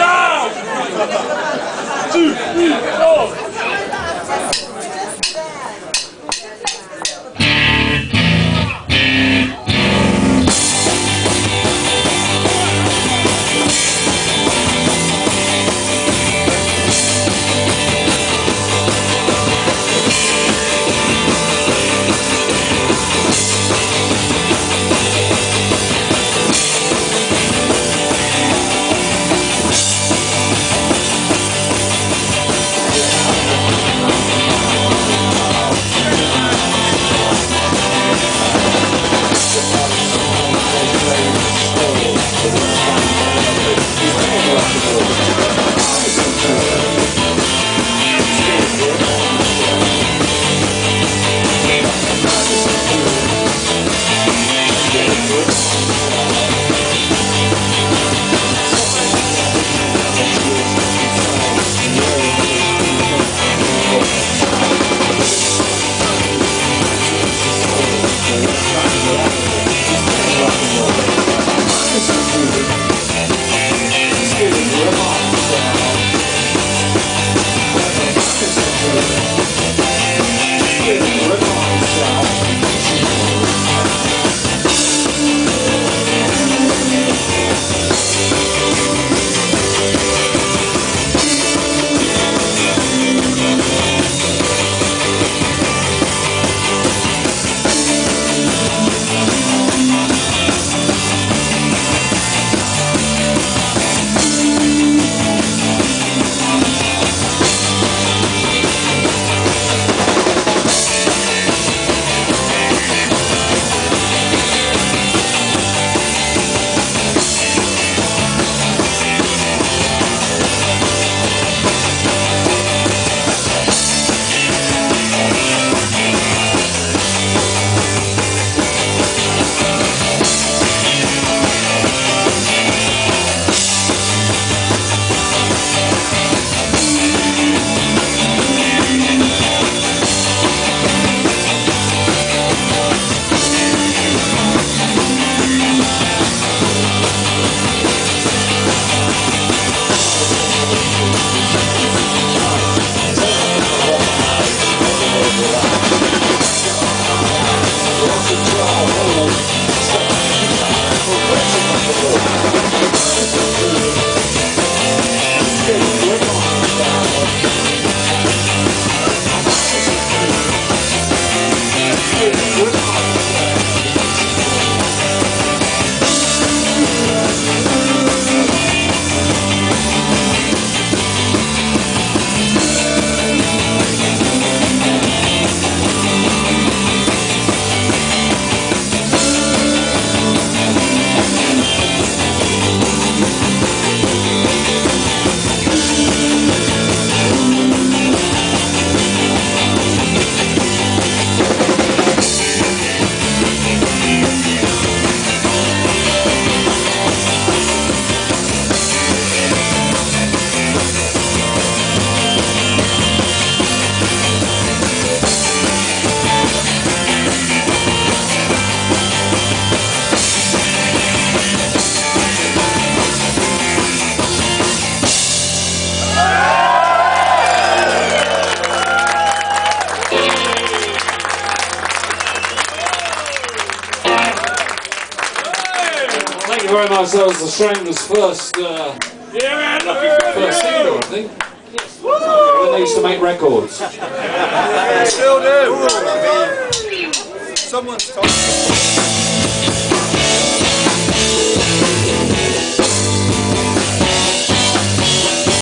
Sound! Two, three, four. Very much. That was the Stranglers' first, uh, Yeah, man, first single, I think. When they used to make records. Still do. Someone's talking.